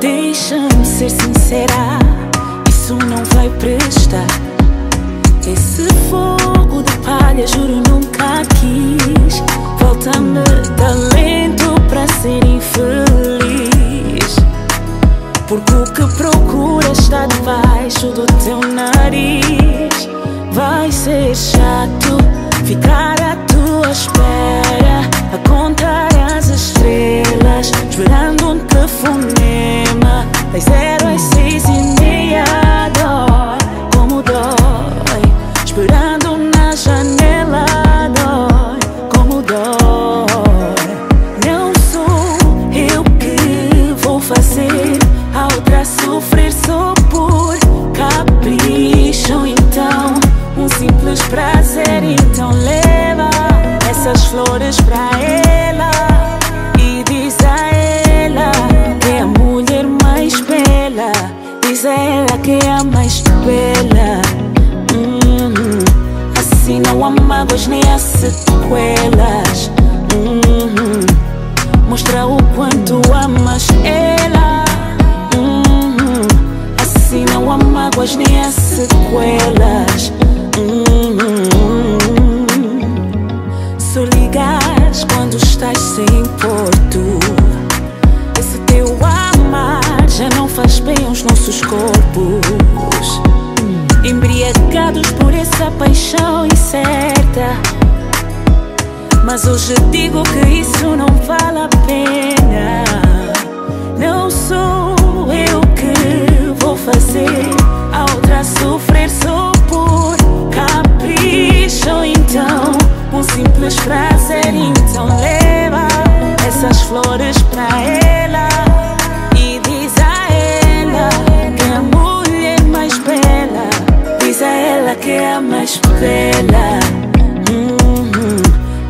Deixa-me ser sincera, isso não vai prestar. Esse fogo de palha, juro, nunca quis. Falta-me talento para ser infeliz. Porque o que procuras está debaixo do teu nariz. Vai ser chato ficar à tua Assim não há mágoas nem há sequelas. Uhum. Mostra o quanto amas ela. Uhum. Assim não há mágoas nem há sequelas. Uhum. Só ligas quando estás sem porto. Esse teu amar já não faz bem aos nossos corpos. Embriagados por essa paixão incerta. Mas hoje digo que isso não vale a pena. Não sou eu que vou fazer Ela que é a mais bela. Uhum.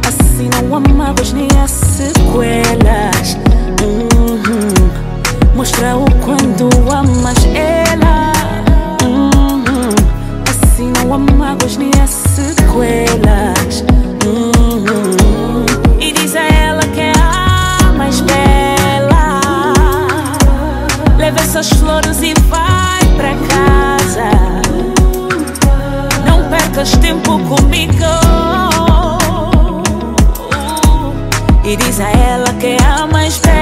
Assim não há mágoas nem há sequelas. Uhum. Mostra o quanto amas ela. Uhum. Assim não há mágoas nem há sequelas. Uhum. E diz a ela que é a mais bela. Leva essas flores e vai pra casa. Percas tempo comigo. E diz a ela que é a mais bela,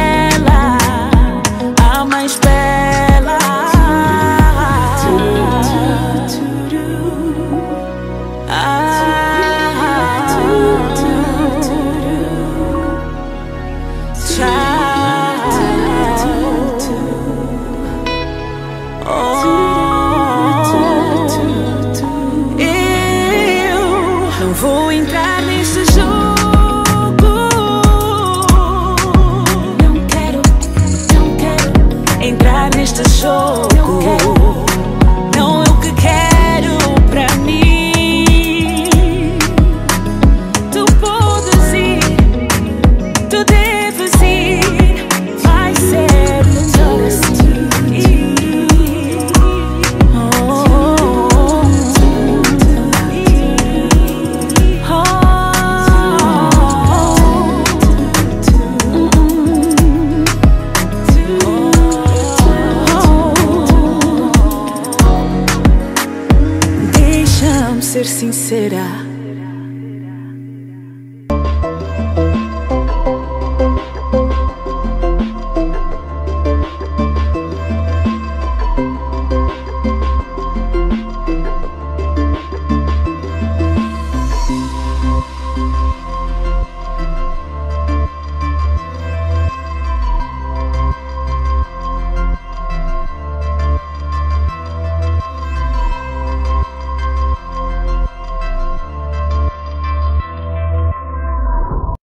vou entrar Deixa-me ser sincera.